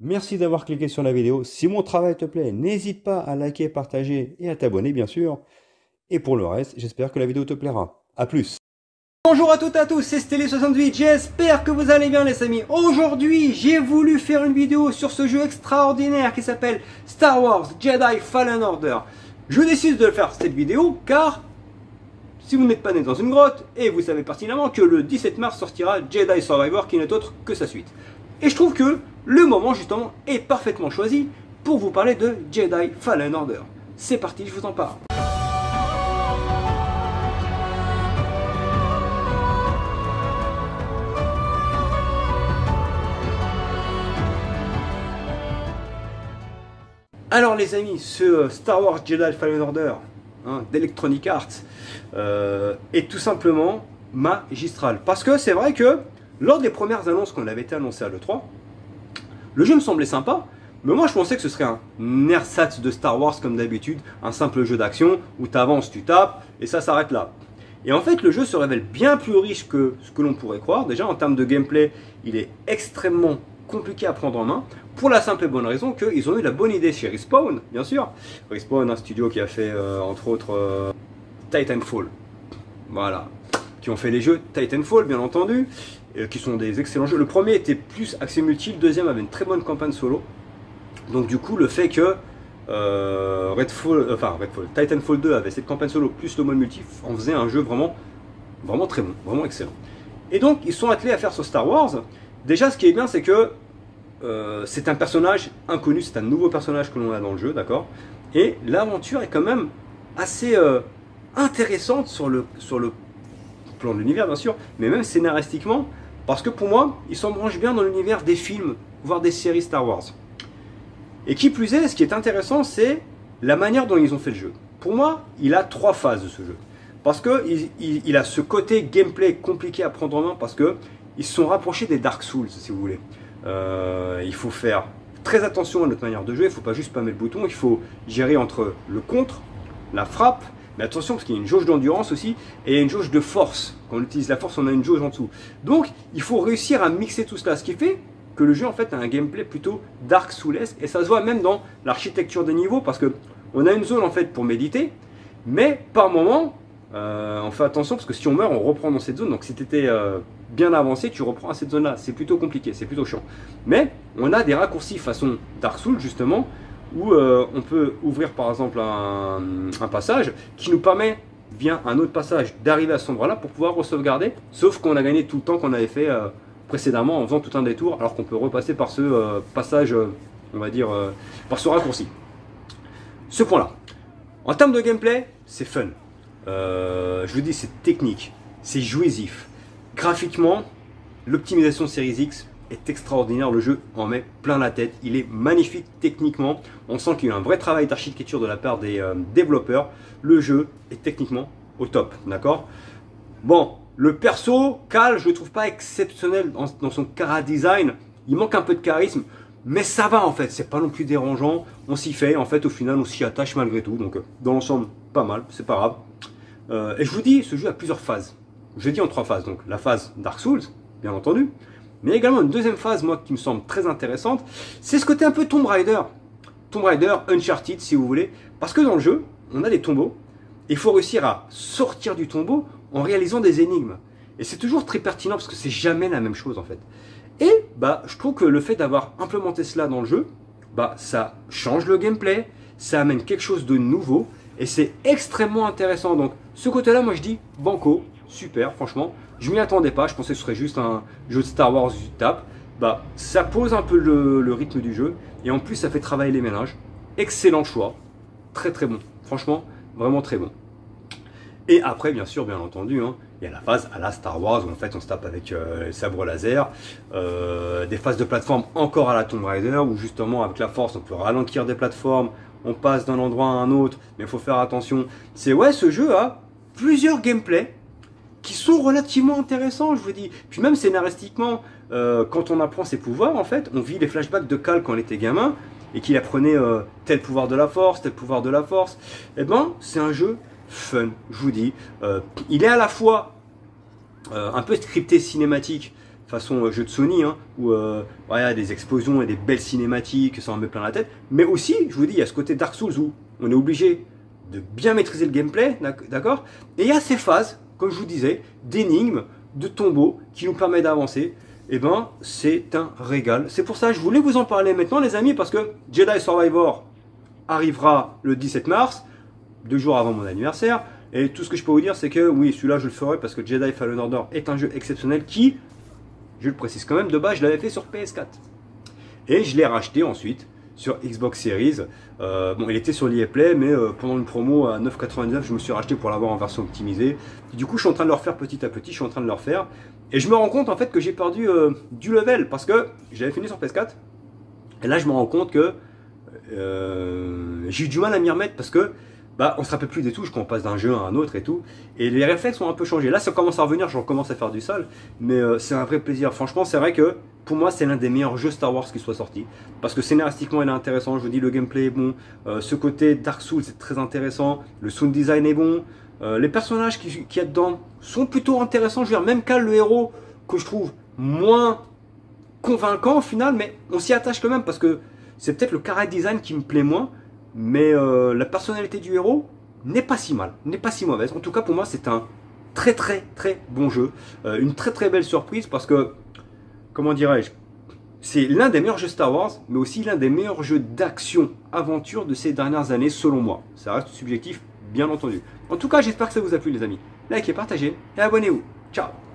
Merci d'avoir cliqué sur la vidéo. Si mon travail te plaît, n'hésite pas à liker, partager et à t'abonner bien sûr. Et pour le reste, j'espère que la vidéo te plaira. A plus Bonjour à toutes et à tous, c'est Stélé68, j'espère que vous allez bien les amis. Aujourd'hui, j'ai voulu faire une vidéo sur ce jeu extraordinaire qui s'appelle Star Wars Jedi Fallen Order. Je décide de faire cette vidéo car si vous n'êtes pas né dans une grotte, et vous savez pertinemment que le 17 mars sortira Jedi Survivor qui n'est autre que sa suite. Et je trouve que le moment justement est parfaitement choisi pour vous parler de Jedi Fallen Order. C'est parti, je vous en parle. Alors les amis, ce Star Wars Jedi Fallen Order hein, d'Electronic Arts euh, est tout simplement magistral. Parce que c'est vrai que lors des premières annonces qu'on avait été annoncées à l'E3, le jeu me semblait sympa, mais moi je pensais que ce serait un ersatz de Star Wars comme d'habitude, un simple jeu d'action où tu avances, tu tapes et ça s'arrête là. Et en fait le jeu se révèle bien plus riche que ce que l'on pourrait croire. Déjà en termes de gameplay, il est extrêmement compliqué à prendre en main, pour la simple et bonne raison qu'ils ont eu la bonne idée chez Respawn, bien sûr. Respawn, un studio qui a fait euh, entre autres euh, Titanfall, voilà, qui ont fait les jeux Titanfall, bien entendu, qui sont des excellents jeux. Le premier était plus axé multi, le deuxième avait une très bonne campagne solo. Donc du coup, le fait que euh, Redfall, enfin Redfall, Titanfall 2 avait cette campagne solo plus le mode multi, en faisait un jeu vraiment, vraiment très bon, vraiment excellent. Et donc, ils sont attelés à faire ce Star Wars. Déjà, ce qui est bien, c'est que euh, c'est un personnage inconnu, c'est un nouveau personnage que l'on a dans le jeu, d'accord? Et l'aventure est quand même assez euh, intéressante sur le, sur le plan de l'univers, bien sûr, mais même scénaristiquement, parce que pour moi, il s'embranche bien dans l'univers des films, voire des séries Star Wars. Et qui plus est, ce qui est intéressant, c'est la manière dont ils ont fait le jeu. Pour moi, il a trois phases de ce jeu. Parce qu'il il a ce côté gameplay compliqué à prendre en main, parce que ils se sont rapprochés des Dark Souls, si vous voulez. Euh, il faut faire très attention à notre manière de jouer, il ne faut pas juste spammer le bouton, il faut gérer entre le contre, la frappe, mais attention parce qu'il y a une jauge d'endurance aussi, et une jauge de force. Quand on utilise la force, on a une jauge en dessous. Donc, il faut réussir à mixer tout cela, ce qui fait que le jeu en fait a un gameplay plutôt Dark Soulesque, et ça se voit même dans l'architecture des niveaux, parce que on a une zone en fait pour méditer, mais par moment, euh, on fait attention parce que si on meurt, on reprend dans cette zone. Donc si tu étais euh, bien avancé, tu reprends à cette zone-là. C'est plutôt compliqué, c'est plutôt chiant. Mais on a des raccourcis façon Dark Souls justement, où euh, on peut ouvrir par exemple un, passage qui nous permet, via un autre passage, d'arriver à cet endroit-là pour pouvoir re-sauvegarder. Sauf qu'on a gagné tout le temps qu'on avait fait précédemment en faisant tout un détour, alors qu'on peut repasser par ce passage, on va dire, par ce raccourci. Ce point-là. En termes de gameplay, c'est fun. Euh, je vous dis, c'est technique, c'est jouissif. Graphiquement, l'optimisation Series X est extraordinaire. Le jeu en met plein la tête. Il est magnifique techniquement. On sent qu'il y a un vrai travail d'architecture de la part des euh, développeurs. Le jeu est techniquement au top, d'accord? Bon, le perso, Cal, je le trouve pas exceptionnel dans, son cara design. Il manque un peu de charisme. Mais ça va en fait, c'est pas non plus dérangeant, on s'y fait, en fait au final on s'y attache malgré tout, donc euh, dans l'ensemble pas mal, c'est pas grave. Euh, et je vous dis, ce jeu a plusieurs phases. Je dis en trois phases. Donc la phase Dark Souls, bien entendu. Mais également une deuxième phase, moi, qui me semble très intéressante. C'est ce côté un peu Tomb Raider. Tomb Raider, Uncharted, si vous voulez. Parce que dans le jeu, on a des tombeaux. Il faut réussir à sortir du tombeau en réalisant des énigmes. Et c'est toujours très pertinent parce que c'est jamais la même chose en fait. Et bah, je trouve que le fait d'avoir implémenté cela dans le jeu, bah, ça change le gameplay, ça amène quelque chose de nouveau et c'est extrêmement intéressant. Donc ce côté-là, moi je dis banco, super, franchement. Je m'y attendais pas, je pensais que ce serait juste un jeu de Star Wars du tape. Bah, ça pose un peu le, rythme du jeu et en plus ça fait travailler les ménages. Excellent choix, très très bon, franchement, vraiment très bon. Et après, bien sûr, bien entendu, hein, il y a la phase à la Star Wars où en fait on se tape avec euh, les sabres laser, euh, des phases de plateforme encore à la Tomb Raider où justement avec la force on peut ralentir des plateformes, on passe d'un endroit à un autre, mais il faut faire attention. C'est ouais, ce jeu a plusieurs gameplays qui sont relativement intéressants, je vous dis. Puis même scénaristiquement, euh, quand on apprend ses pouvoirs, en fait, on vit les flashbacks de Cal quand il était gamin et qu'il apprenait euh, tel pouvoir de la force, tel pouvoir de la force. Eh ben, c'est un jeu fun, je vous dis. Euh, il est à la fois un peu scripté cinématique façon jeu de Sony, hein, où il y a des explosions et des belles cinématiques, ça en met plein la tête. Mais aussi, je vous dis, il y a ce côté Dark Souls où on est obligé de bien maîtriser le gameplay, d'accord? Et il y a ces phases, comme je vous disais, d'énigmes, de tombeaux qui nous permettent d'avancer. Eh ben, c'est un régal. C'est pour ça que je voulais vous en parler maintenant, les amis, parce que Jedi Survivor arrivera le 17 mars, deux jours avant mon anniversaire. Et tout ce que je peux vous dire, c'est que oui, celui-là, je le ferai parce que Jedi Fallen Order est un jeu exceptionnel qui, je le précise quand même, de base, je l'avais fait sur PS4. Et je l'ai racheté ensuite sur Xbox Series. Euh, bon, il était sur l'EA mais euh, pendant une promo à 9,99, je me suis racheté pour l'avoir en version optimisée. du coup, je suis en train de le refaire petit à petit, je suis en train de le refaire. Et je me rends compte en fait que j'ai perdu euh, du level parce que j'avais fini sur PS4. Et là, je me rends compte que j'ai eu du mal à m'y remettre parce que bah, on se rappelle plus des touches quand on passe d'un jeu à un autre et tout. Et les réflexes ont un peu changé. Là, ça commence à revenir, je recommence à faire du sale. Mais euh, c'est un vrai plaisir. Franchement, c'est vrai que pour moi, c'est l'un des meilleurs jeux Star Wars qui soit sorti. Parce que scénaristiquement, il est intéressant. Je vous dis, le gameplay est bon. Euh, ce côté Dark Souls, c'est très intéressant. Le sound design est bon. Euh, les personnages qui, qui y a dedans sont plutôt intéressants. Je veux dire, même Cal, le héros, que je trouve moins convaincant au final, mais on s'y attache quand même parce que c'est peut-être le character design qui me plaît moins. Mais euh, la personnalité du héros n'est pas si mal, n'est pas si mauvaise. En tout cas, pour moi, c'est un très très très bon jeu. Euh, une très très belle surprise parce que, comment dirais-je, c'est l'un des meilleurs jeux Star Wars, mais aussi l'un des meilleurs jeux d'action-aventure de ces dernières années, selon moi. Ça reste subjectif, bien entendu. En tout cas, j'espère que ça vous a plu, les amis. Likez, partagez et abonnez-vous. Ciao